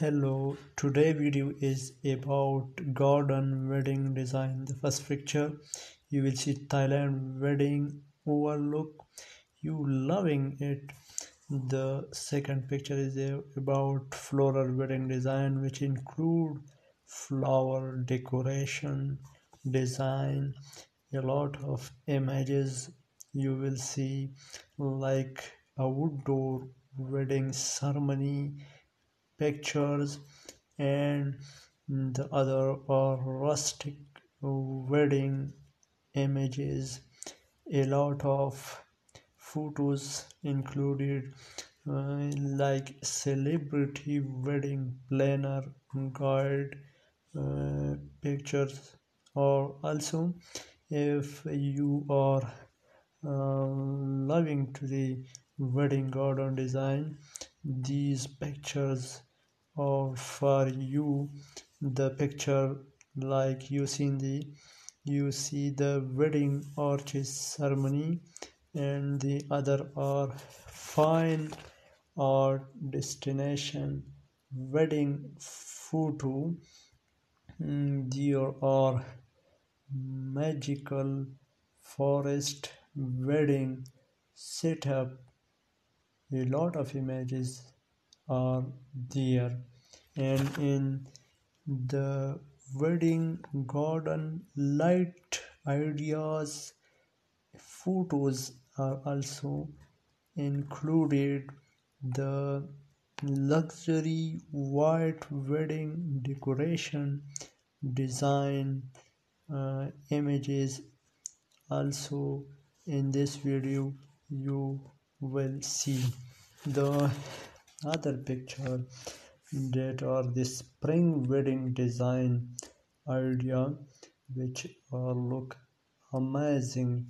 hello today video is about garden wedding design. The first picture you will see thailand wedding overlook. You loving it. The second picture is about floral wedding design which include flower decoration design a lot of images. You will see like a wood door wedding ceremony pictures and the other are rustic wedding images. A lot of photos included uh, like celebrity wedding planner guide uh, pictures or also if you are uh, loving to the wedding garden design these pictures or for you the picture like you see the you see the wedding arches ceremony and the other are fine or destination wedding photo. Mm, there are magical forest wedding setup. A lot of images are there and in the wedding garden light ideas. Photos are also included. The luxury white wedding decoration design uh, images also in this video you will see. The other picture that are the spring wedding design idea which are look amazing.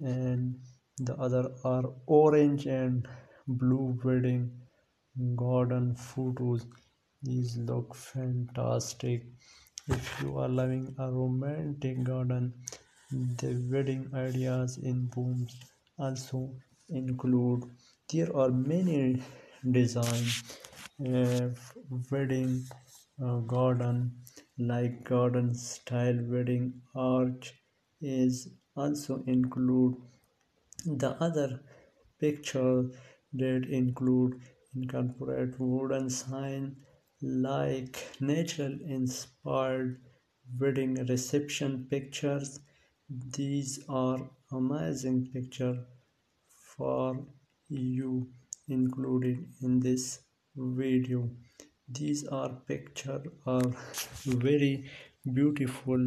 And the other are orange and blue wedding garden photos. These look fantastic. If you are loving a romantic garden the wedding ideas in booms also include. There are many design uh, wedding uh, garden like garden style wedding arch is also include. The other picture that include incorporate wooden sign like natural inspired wedding reception pictures. These are amazing picture for you included in this video. These are picture are very beautiful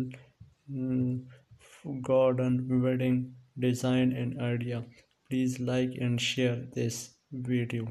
um, garden wedding design and idea. Please like and share this video